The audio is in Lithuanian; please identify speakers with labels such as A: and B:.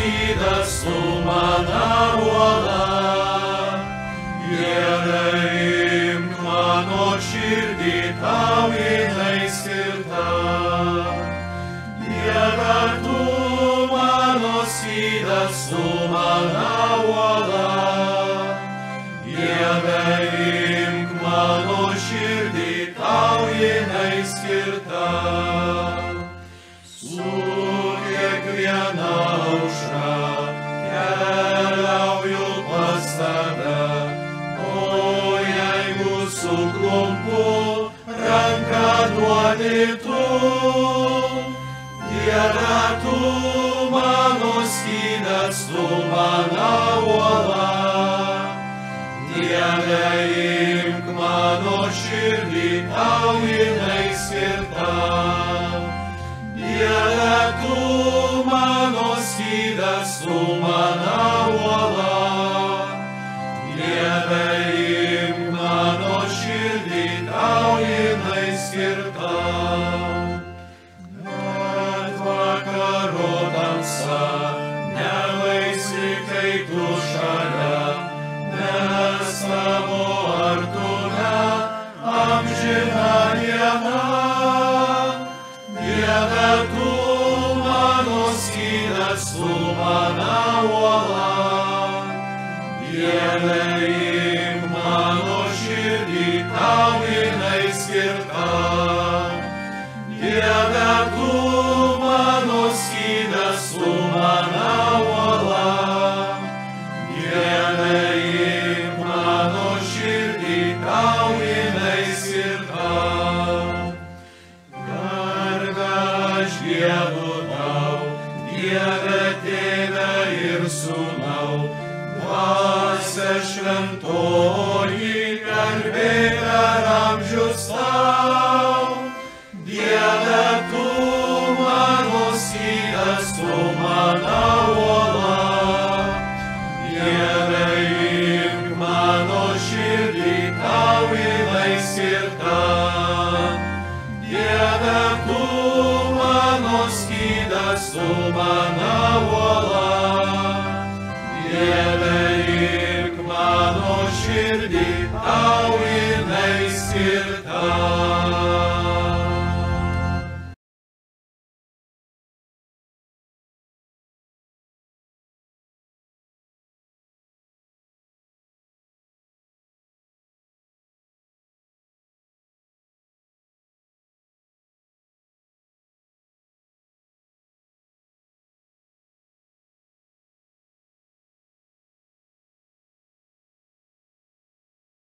A: skydas tu mano uola. Dieve, imk mano širdį, tau jinai skirta. Dieve, tu mano skydas tu mano uola. Ranką duodi tu. Dieve, tu mano skydas, tu mano uola. Dieve, imk mano širdį, tau jinai skirta. Dieve, tu mano skydas, tu mano tamsa, nevaisi, kai tu šalia, nes tavo artume amžina diena. Dieve, tu mano skydas, tu mano uola. Dieve, Dieve tėve ir sūnau, dvasia šventoji, garbė per amžius tau. Dieve, tu mano skydas, tu mano uola. Dieve, imk mano širdį, tau jinai skydas, tu mano